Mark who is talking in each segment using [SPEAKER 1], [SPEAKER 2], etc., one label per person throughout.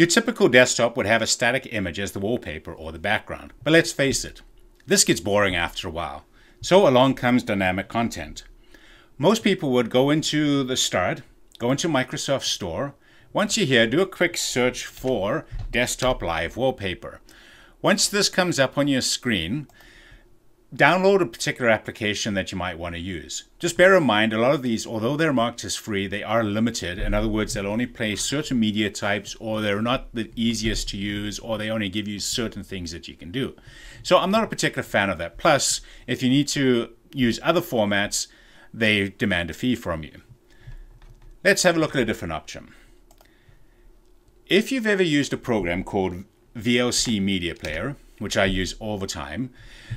[SPEAKER 1] Your typical desktop would have a static image as the wallpaper or the background, but let's face it, this gets boring after a while. So along comes dynamic content. Most people would go into the start, go into Microsoft Store. Once you're here, do a quick search for Desktop Live Wallpaper. Once this comes up on your screen, download a particular application that you might want to use. Just bear in mind, a lot of these, although they're marked as free, they are limited. In other words, they'll only play certain media types, or they're not the easiest to use, or they only give you certain things that you can do. So I'm not a particular fan of that. Plus, if you need to use other formats, they demand a fee from you. Let's have a look at a different option. If you've ever used a program called VLC Media Player, which I use all the time,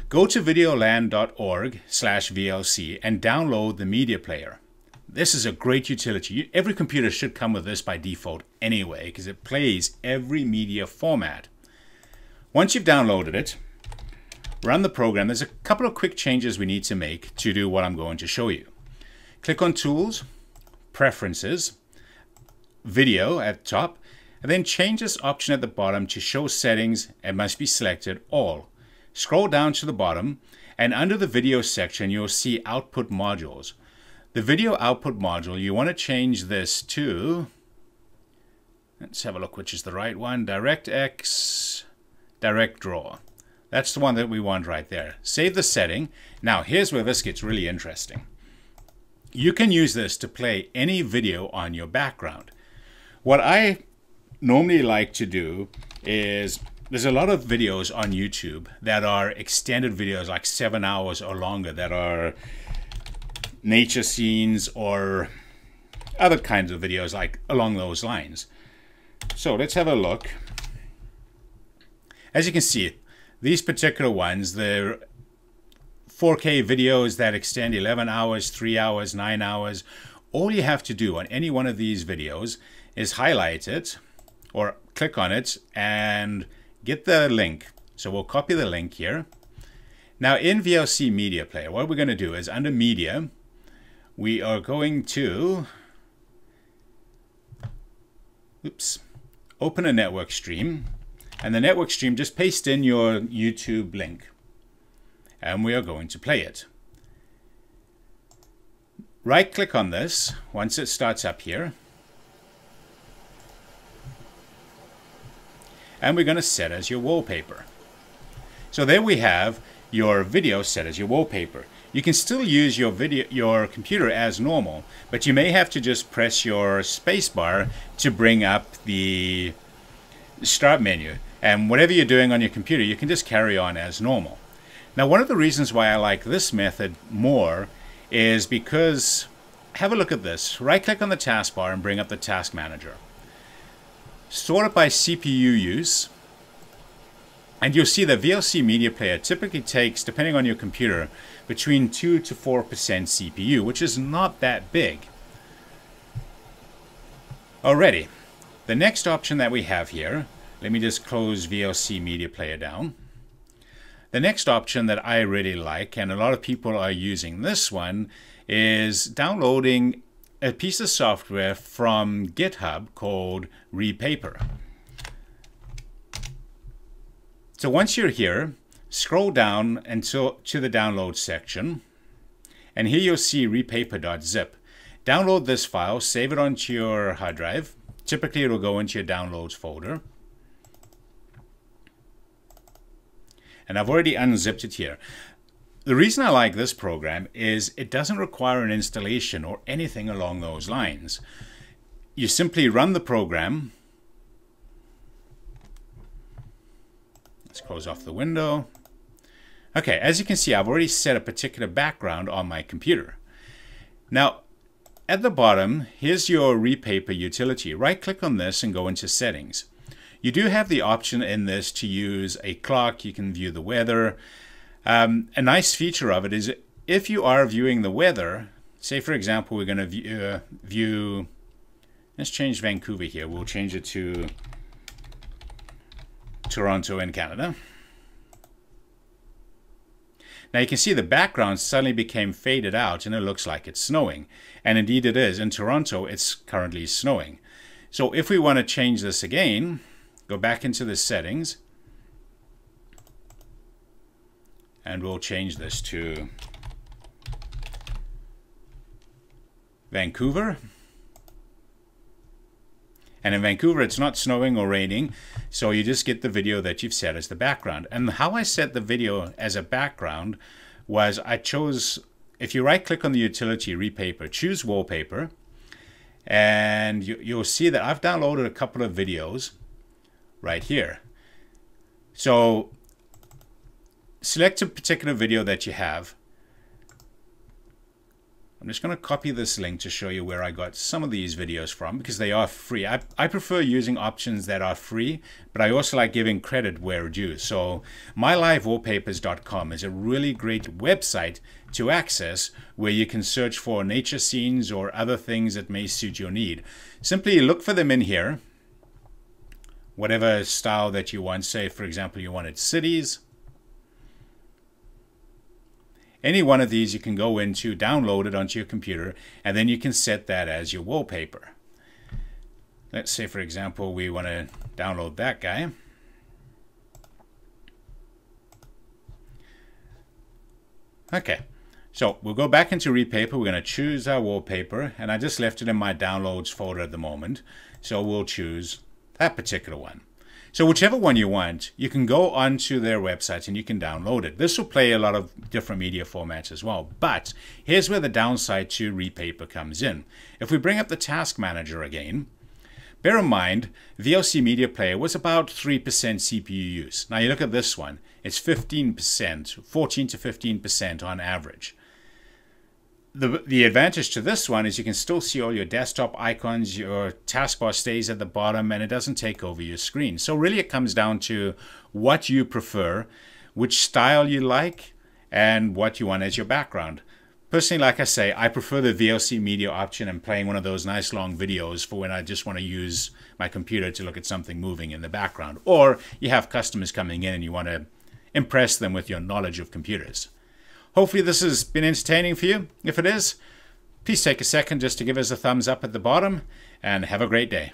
[SPEAKER 1] go to videolan.org slash VLC and download the media player. This is a great utility. Every computer should come with this by default anyway, because it plays every media format. Once you've downloaded it, run the program. There's a couple of quick changes we need to make to do what I'm going to show you. Click on Tools, Preferences, Video at top, and then change this option at the bottom to show settings and must be selected all. Scroll down to the bottom and under the video section you'll see output modules. The video output module you want to change this to let's have a look which is the right one DirectX Direct Draw. That's the one that we want right there. Save the setting. Now here's where this gets really interesting. You can use this to play any video on your background. What I normally like to do is there's a lot of videos on YouTube that are extended videos, like seven hours or longer, that are nature scenes or other kinds of videos like along those lines. So let's have a look. As you can see, these particular ones, they're 4K videos that extend 11 hours, 3 hours, 9 hours. All you have to do on any one of these videos is highlight it, or click on it and get the link. So we'll copy the link here. Now in VLC Media Player, what we're going to do is under Media, we are going to oops, open a network stream. And the network stream, just paste in your YouTube link. And we are going to play it. Right click on this once it starts up here. And we're going to set as your wallpaper. So there we have your video set as your wallpaper. You can still use your video, your computer as normal, but you may have to just press your spacebar to bring up the start menu. And whatever you're doing on your computer, you can just carry on as normal. Now, one of the reasons why I like this method more is because, have a look at this. Right click on the taskbar and bring up the task manager sort it by CPU use, and you'll see the VLC Media Player typically takes, depending on your computer, between 2 to 4% CPU, which is not that big. Alrighty, the next option that we have here, let me just close VLC Media Player down. The next option that I really like, and a lot of people are using this one, is downloading a piece of software from GitHub called Repaper. So once you're here, scroll down until to the download section, and here you'll see repaper.zip. Download this file, save it onto your hard drive. Typically it'll go into your downloads folder. And I've already unzipped it here. The reason I like this program is it doesn't require an installation or anything along those lines. You simply run the program. Let's close off the window. Okay, as you can see, I've already set a particular background on my computer. Now, at the bottom, here's your Repaper utility. Right-click on this and go into Settings. You do have the option in this to use a clock. You can view the weather. Um, a nice feature of it is if you are viewing the weather, say for example, we're going to view, uh, view, let's change Vancouver here. We'll change it to Toronto in Canada. Now you can see the background suddenly became faded out and it looks like it's snowing. And indeed it is. In Toronto, it's currently snowing. So if we want to change this again, go back into the settings, and we'll change this to Vancouver. And in Vancouver, it's not snowing or raining, so you just get the video that you've set as the background. And how I set the video as a background was I chose, if you right click on the utility repaper, choose wallpaper, and you, you'll see that I've downloaded a couple of videos right here. So select a particular video that you have I'm just going to copy this link to show you where I got some of these videos from because they are free. I, I prefer using options that are free, but I also like giving credit where due. So mylivewallpapers.com is a really great website to access where you can search for nature scenes or other things that may suit your need. Simply look for them in here, whatever style that you want. Say, for example, you wanted cities any one of these you can go into, download it onto your computer, and then you can set that as your wallpaper. Let's say, for example, we want to download that guy. Okay, so we'll go back into Repaper. We're going to choose our wallpaper, and I just left it in my downloads folder at the moment. So we'll choose that particular one. So whichever one you want, you can go onto their website and you can download it. This will play a lot of different media formats as well. But here's where the downside to Repaper comes in. If we bring up the Task Manager again, bear in mind, VLC Media Player was about 3% CPU use. Now you look at this one, it's 15%, 14 to 15% on average the, the advantage to this one is you can still see all your desktop icons, your taskbar stays at the bottom, and it doesn't take over your screen. So really it comes down to what you prefer, which style you like, and what you want as your background. Personally, like I say, I prefer the VLC media option and playing one of those nice long videos for when I just want to use my computer to look at something moving in the background. Or you have customers coming in and you want to impress them with your knowledge of computers. Hopefully this has been entertaining for you. If it is, please take a second just to give us a thumbs up at the bottom and have a great day.